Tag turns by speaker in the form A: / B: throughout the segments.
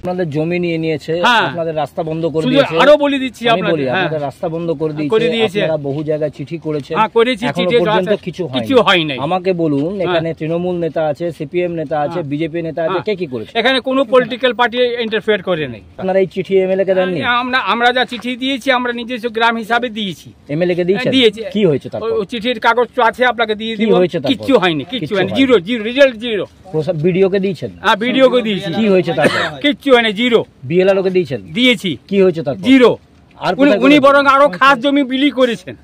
A: আপনাদের জমি নিয়ে নিয়েছে
B: হ্যাঁ।
A: আপনাদের রাস্তা বন্ধ করে দিয়েছে।
B: আরও বলে দিচ্ছি আপনাদের
A: বলি
B: হ্যাঁ।
A: আপনাদের রাস্তা বন্ধ করে
B: করে
A: দিয়েছে
B: দিয়েছে।
A: আপনারা বহু জায়গায় চিঠি করেছেন।
B: হ্যাঁ, করেছি,
A: এখনও
B: চিঠি
A: পর্যন্ত কিছু
B: কিছু হয় নাই।
A: আমাকে বলুন এখানে তৃণমূল নেতা আছে সিপিএম নেতা আছে বিজেপি নেতা আছে
B: হ্যাঁ।
A: কে কি করেছে?
B: এখানে কোনো পলিটিক্যাল পার্টি ইন্টারফেয়ার করে নেই।
A: আপনারা এই চিঠি এমএলএ কে দেননি
B: আমরা আমরা যা চিঠি দিয়েছি আমরা নিজস্ব গ্রাম হিসাবে দিয়েছি।
A: এমএলএ কে দিয়েছেন
B: দিয়েছি।
A: কি হয়েছে তারপর?
B: চিঠির কাগজ তো আছে আপনাকে দিয়ে
A: কি
B: দিব? কিচ্ছু হয়নি কিচ্ছু হয়নি। Zero zero result zero
A: video কে দিয়েছেন?
B: হ্যাঁ ভিডিওকে দিয়েছি।
A: কি হয়েছে তারপর?
B: জিরো
A: বিএলআর দিয়েছেন?
B: দিয়েছি।
A: কি হয়েছে তারপর?
B: জিরো
A: আর
B: উনি? বরং আরও খাস জমি বিলি করেছেন।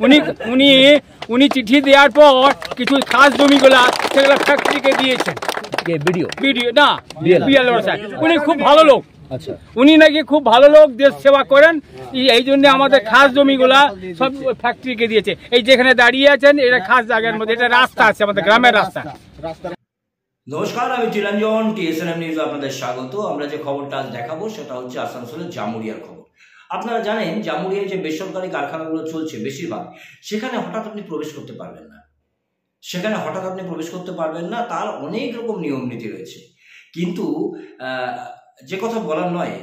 B: উনি উনি উনি চিঠি দেওয়ার পর কিছু খাস জমিগুলা সেগুলো ফ্যাক্টরিকে দিয়েছেন।
A: কে ভিডিও
B: ভিডিও না বিএলআর স্যার উনি খুব ভালো লোক।
A: আচ্ছা।
B: উনি নাকি খুব ভালো লোক দেশ সেবা করেন। এই- এই জন্য আমাদের খাস জমিগুলা সব ফ্যাক্টরিকে দিয়েছে। এই যেখানে দাঁড়িয়ে আছেন এটা খাস জায়গার মধ্যে এটা রাস্তা আছে আমাদের গ্রামের রাস্তা।
C: নমস্কার, আমি চিরঞ্জন, টিএসএনএম নিউজ আপনাদের স্বাগত। আমরা যে খবরটা আজ দেখাবো সেটা হচ্ছে আসানসোলের জামুরিয়ার খবর। আপনারা জানেন জামুরিয়ায় যে বেসরকারি কারখানাগুলো চলছে বেশিরভাগ, সেখানে হঠাৎ আপনি প্রবেশ করতে পারবেন না। সেখানে হঠাৎ আপনি প্রবেশ করতে পারবেন না, তার অনেক রকম নিয়ম নীতি রয়েছে। কিন্তু যে কথা বলার নয়,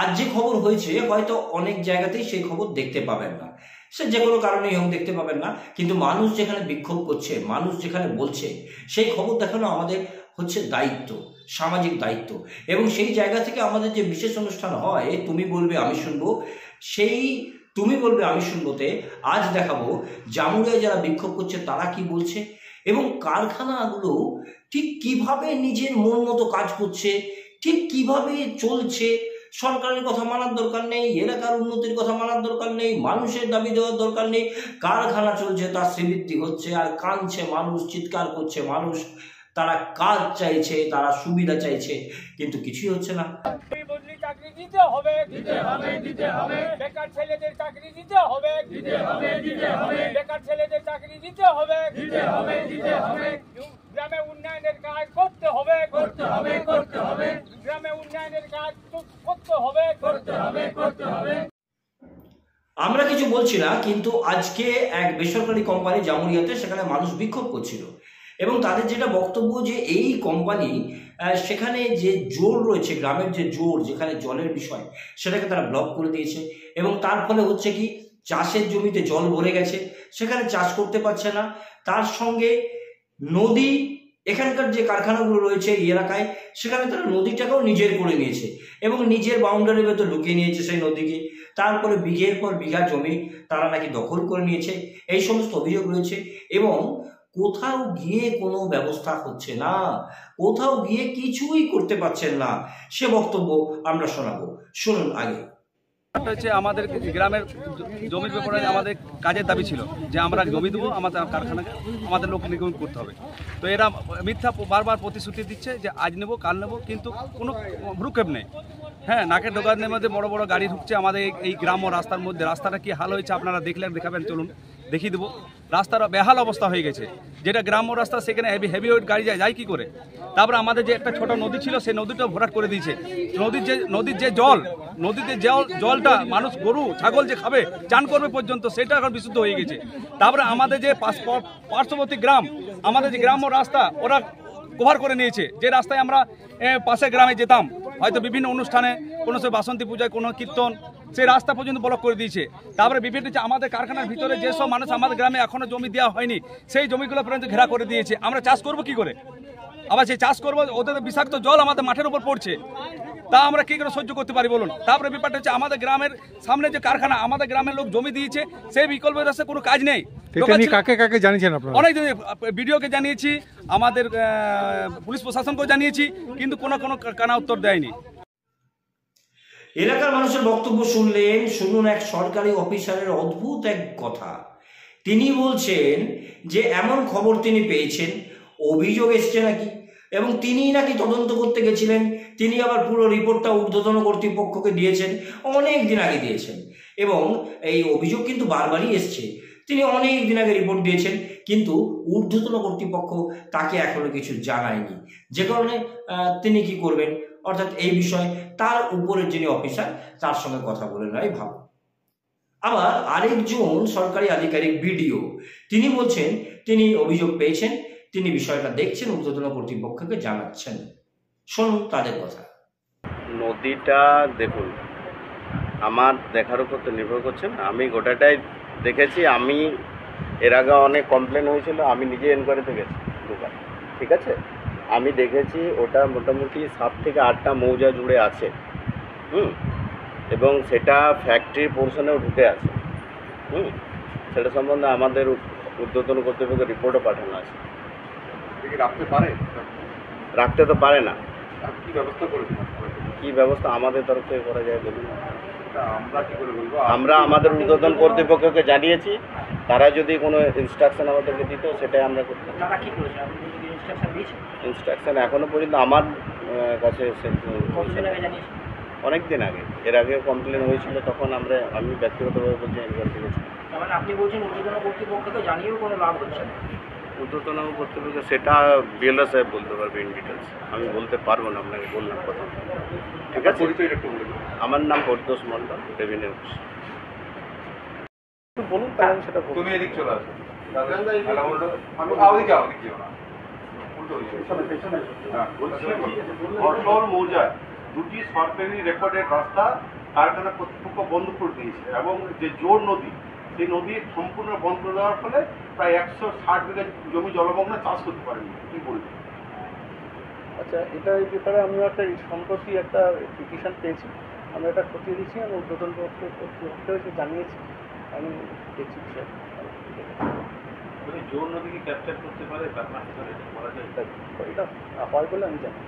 C: আজ যে খবর হয়েছে, হয়তো অনেক জায়গাতেই সেই খবর দেখতে পাবেন না। সে যে কোনো কারণেই হোক দেখতে পাবেন না। কিন্তু মানুষ যেখানে বিক্ষোভ করছে, মানুষ যেখানে বলছে, সেই খবর দেখানো আমাদের হচ্ছে দায়িত্ব, সামাজিক দায়িত্ব। এবং সেই জায়গা থেকে আমাদের যে বিশেষ অনুষ্ঠান হয়, তুমি বলবে, আমি শুনব, সেই তুমি বলবে, আমি শুনবোতে আজ দেখাবো জামুরিয়ায় যারা বিক্ষোভ করছে, তারা কি বলছে? এবং কারখানাগুলো ঠিক কীভাবে নিজের মন মতো কাজ করছে, ঠিক কীভাবে চলছে সরকারের কথা মানার দরকার নেই, এলাকার উন্নতির কথা মানার দরকার নেই, মানুষের দাবি দেওয়ার দরকার নেই, কারখানা চলছে, তার শ্রীবৃত্তি হচ্ছে, আর কাঁদছে মানুষ, চিৎকার করছে মানুষ, তারা কাজ চাইছে, তারা সুবিধা চাইছে, কিন্তু কিছুই হচ্ছে না।
B: গ্রামে উন্নয়নের কাজ করতে হবে। করতে হবে করতে হবে। গ্রামে উন্নয়নের কাজ করতে হবে। করতে হবে করতে হবে।
C: আমরা কিছু বলছি না কিন্তু আজকে এক বেসরকারি কোম্পানি জামুরিয়াতে সেখানে মানুষ বিক্ষোভ করছিল। এবং তাদের যেটা বক্তব্য যে এই কোম্পানি আহ, সেখানে যে জোর রয়েছে গ্রামের যে জোর যেখানে জলের বিষয় সেটাকে তারা ব্লক করে দিয়েছে। এবং তার ফলে হচ্ছে কি চাষের জমিতে জল ভরে গেছে। সেখানে চাষ করতে পারছে না। তার সঙ্গে নদী, এখানকার যে কারখানাগুলো রয়েছে এই এলাকায়, সেখানে তারা নদীটাকেও নিজের করে নিয়েছে এবং নিজের বাউন্ডারির ভেতর লুকিয়ে নিয়েছে সেই নদীকে। তারপরে বিঘের পর বিঘা জমি তারা নাকি দখল করে নিয়েছে। এই সমস্ত অভিযোগ রয়েছে এবং কোথাও গিয়ে কোনো ব্যবস্থা হচ্ছে না। কোথাও গিয়ে কিছুই করতে পারছেন না। সে বক্তব্য আমরা শোনাবো। শুনুন আগে।
D: হচ্ছে আমাদের গ্রামের জমির ব্যাপারে আমাদের কাজের দাবি ছিল যে আমরা জমি দেবো, আমাদের কারখানাকে, আমাদের লোক নিগমন করতে হবে। তো এরা মিথ্যা বারবার প্রতিশ্রুতি দিচ্ছে যে আজ নেব, কাল নেব, কিন্তু কোনো ভ্রুক্ষেপ নেই। হ্যাঁ নাকের দোকানের মধ্যে বড় বড় গাড়ি ঢুকছে আমাদের এই- গ্রাম ও রাস্তার মধ্যে। রাস্তাটা কি হাল হয়েছে আপনারা দেখলেন, দেখাবেন, চলুন। দেখিয়ে দেবো। রাস্তার বেহাল অবস্থা হয়ে গেছে। যেটা গ্রাম ও রাস্তা সেখানে হেভি হেভি ওয়েট গাড়ি যায় যায় কী করে? তারপরে আমাদের যে একটা ছোট নদী ছিল সেই নদীটা ভরাট করে দিয়েছে। নদীর যে নদীর যে জল নদীতে জল জলটা মানুষ গরু ছাগল যে খাবে চান করবে পর্যন্ত সেটা এখন বিশুদ্ধ হয়ে গেছে। তারপরে আমাদের যে পার্শ্ববর্তী গ্রাম আমাদের যে গ্রাম ও রাস্তা ওরা কভার করে নিয়েছে। যে রাস্তায় আমরা এ, পাশের গ্রামে যেতাম হয়তো বিভিন্ন অনুষ্ঠানে কোনো সে বাসন্তী পূজায় কোনো কীর্তন সেই রাস্তা পর্যন্ত ব্লক করে দিয়েছে। তারপরে বিভিন্ন যে আমাদের কারখানার ভিতরে যেসব মানুষ আমাদের গ্রামে এখনও জমি দেওয়া হয়নি সেই জমিগুলো পর্যন্ত ঘেরা করে দিয়েছে। আমরা চাষ করব কি করে? আবার সেই চাষ করব ওদের বিষাক্ত জল আমাদের মাঠের উপর পড়ছে। তা আমরা কি করে সহ্য করতে পারি বলুন? তারপরে ব্যাপারটা হচ্ছে আমাদের গ্রামের সামনে যে কারখানা আমাদের গ্রামের লোক জমি দিয়েছে সেই বিকল্প রাস্তায় কোনো কাজ নেই।
E: কাকে কাকে জানিয়েছেন আপনারা?
D: অনেক ভিডিওকে জানিয়েছি আমাদের আহ, পুলিশ প্রশাসনকেও জানিয়েছি কিন্তু কোনো কোনো কানা উত্তর দেয়নি।
C: এলাকার মানুষের বক্তব্য শুনলেন, শুনুন এক সরকারি অফিসারের অদ্ভুত এক কথা। তিনি বলছেন যে, এমন খবর তিনি পেয়েছেন, অভিযোগ এসছে নাকি? এবং তিনিই নাকি তদন্ত করতে গেছিলেন, তিনি আবার পুরো রিপোর্টটা ঊর্ধ্বতন কর্তৃপক্ষকে দিয়েছেন, অনেক দিন আগে দিয়েছেন। এবং এই অভিযোগ কিন্তু বারবারই এসছে। তিনি অনেক দিন আগে রিপোর্ট দিয়েছেন, কিন্তু ঊর্ধ্বতন কর্তৃপক্ষ তাকে এখনও কিছু জানায়নি। যে কারণে তিনি কি করবেন? অর্থাৎ এই বিষয়ে তার উপরের যিনি অফিসার, তার সঙ্গে কথা বলে নেয় ভালো। আবার আরেকজন সরকারি আধিকারিক বিডিও, তিনি বলছেন, তিনি অভিযোগ পেয়েছেন, তিনি বিষয়টা দেখছেন, ঊর্ধ্বতন কর্তৃপক্ষকে জানাচ্ছেন। শুনুন তাদের কথা।
F: নদীটা দেখুন, আমার দেখার উপর তো নির্ভর করছে না। আমি গোটাটাই দেখেছি, আমি এর আগে অনেক কমপ্লেন হয়েছিল, আমি নিজে এনকোয়ারিতে গেছি ঠিক আছে? আমি দেখেছি ওটা মোটামুটি সাত থেকে আটটা মৌজা জুড়ে আছে হুম? এবং সেটা ফ্যাক্টরি পোর্শনেও ঢুকে আছে হুম? সেটা সম্বন্ধে আমাদের উদ্বোধন কর্তৃপক্ষের রিপোর্টও পাঠানো আছে।
G: রাখতে পারে?
F: রাখতে তো পারে না।
G: কি ব্যবস্থা করেছেন
F: কি ব্যবস্থা আমাদের তরফ থেকে করা যায় বলুন।
G: আমরা কি করে বলব?
F: আমরা আমাদের উদ্বোধন কর্তৃপক্ষকে জানিয়েছি তারা যদি কোনো ইনস্ট্রাকশন আমাদেরকে দিত সেটাই আমরা করতাম।
C: ইনস্ট্রাকশন
F: এখনও পর্যন্ত আমার কাছে অনেক দিন আগে এর আগে কমপ্লেন হয়েছিল তখন আমরা আমি ব্যক্তিগতভাবে বলছি
C: মানে আপনি বলছেন উদ্বোধন কর্তৃপক্ষকে জানিয়েও কোনো লাভ হচ্ছে না
F: উদ্বোধন কর্তৃপক্ষ সেটা বিএলও সাহেব বলতে পারবে ইন ডিটেলস আমি বলতে পারব না আপনাকে বললাম কথা ঠিক আছে। আমার নাম পরিতোষ মণ্ডল রেভিনিউ বলুন তাহলে সেটা
G: তুমি এদিক চলে আসো আমি দিকে হ্যাঁ
H: মৌজা দুটি সরকারি রেকর্ডের রাস্তা কারখানা কর্তৃপক্ষ বন্ধ করে দিয়েছে। এবং যে জোর নদী সেই নদী সম্পূর্ণ বন্ধ করে দেওয়ার ফলে প্রায় একশো ষাট বিঘা জমি জলমগ্ন চাষ করতে পারেনি। কি বলবেন?
I: আচ্ছা এটা এই ব্যাপারে আমিও একটা সম্প্রতি একটা পিটিশন পেয়েছি। আমরা এটা খতিয়ে দিচ্ছি আমি উদ্বোধন কর্তৃপক্ষকে জানিয়েছি। আমি দেখছি বিষয়টা।
H: ক্যাপচার করতে পারে করা যায়।
I: এটা হয় বলে আমি জানি।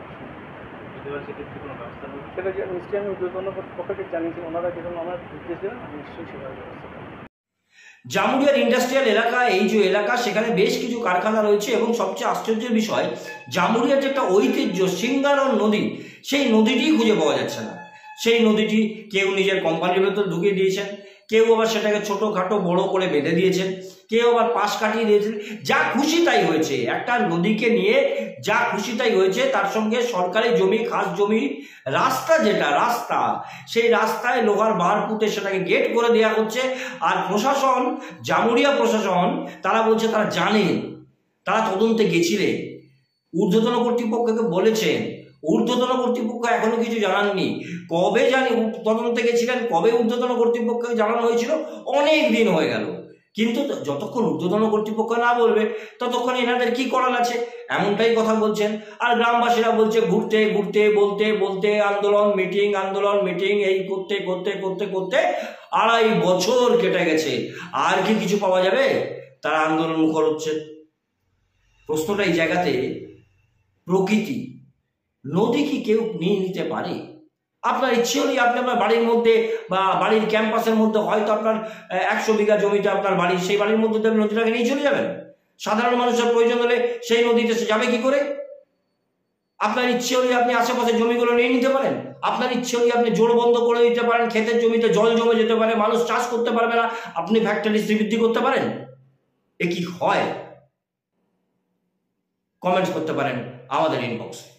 H: সেক্ষেত্রে কোনো ব্যবস্থা
I: সেটা নিশ্চয়ই আমি উদ্বোধন জানিয়েছি ওনারা যেরকম আমার নির্দেশ দেবেন আমি নিশ্চয়ই সেভাবে ব্যবস্থা
C: জামুরিয়ার ইন্ডাস্ট্রিয়াল এলাকা এই যে এলাকা সেখানে বেশ কিছু কারখানা রয়েছে এবং সবচেয়ে আশ্চর্যের বিষয় জামুরিয়ার যে একটা ঐতিহ্য সিঙ্গারন নদী সেই নদীটি খুঁজে পাওয়া যাচ্ছে না। সেই নদীটি কেউ নিজের কোম্পানির ভেতর ঢুকিয়ে দিয়েছেন কেউ আবার সেটাকে ছোটোখাটো বড় করে বেঁধে দিয়েছেন। কেউ আবার পাশ কাটিয়ে দিয়েছেন। যা খুশি তাই হয়েছে। একটা নদীকে নিয়ে যা খুশি তাই হয়েছে, তার সঙ্গে সরকারি জমি, খাস জমি, রাস্তা যেটা, রাস্তা, সেই রাস্তায় লোহার বার পুঁতে সেটাকে গেট করে দেওয়া হচ্ছে। আর প্রশাসন, জামুরিয়া প্রশাসন, তারা বলছে তারা জানে, তারা তদন্তে গেছিলেন ঊর্ধ্বতন কর্তৃপক্ষকে বলেছেন ঊর্ধ্বতন কর্তৃপক্ষ এখনও কিছু জানাননি। কবে জানি তদন্তে গেছিলেন, কবে ঊর্ধ্বতন কর্তৃপক্ষকে জানানো হয়েছিল, অনেক দিন হয়ে গেল। কিন্তু যতক্ষণ ঊর্ধ্বতন কর্তৃপক্ষ না বলবে, ততক্ষণ এনাদের কি করার আছে? এমনটাই কথা বলছেন। আর গ্রামবাসীরা বলছে, ঘুরতে ঘুরতে, বলতে বলতে, আন্দোলন, মিটিং আন্দোলন, মিটিং, এই করতে করতে করতে করতে আড়াই বছর কেটে গেছে। আর কি কিছু পাওয়া যাবে? তারা আন্দোলন মুখর হচ্ছে। প্রশ্নটা এই জায়গাতে, প্রকৃতি, নদী কি কেউ নিয়ে নিতে পারে? আপনার ইচ্ছে হলেই আপনি আপনার বাড়ির মধ্যে বা বাড়ির ক্যাম্পাসের মধ্যে হয়তো আপনার একশো বিঘা জমিতে আপনার বাড়ি সেই বাড়ির মধ্যে আপনি নদীটাকে নিয়ে চলে যাবেন। সাধারণ মানুষের প্রয়োজন হলে সেই নদীতে সে যাবে কি করে? আপনার ইচ্ছে হলে আপনি আশেপাশে জমিগুলো নিয়ে নিতে পারেন। আপনার ইচ্ছে হলে আপনি জোর বন্ধ করে দিতে পারেন, ক্ষেতের জমিতে জল জমে যেতে পারে, মানুষ চাষ করতে পারবে না, আপনি ফ্যাক্টরি শ্রীবৃদ্ধি করতে পারেন? এ কি হয়? কমেন্টস করতে পারেন আমাদের ইনবক্সে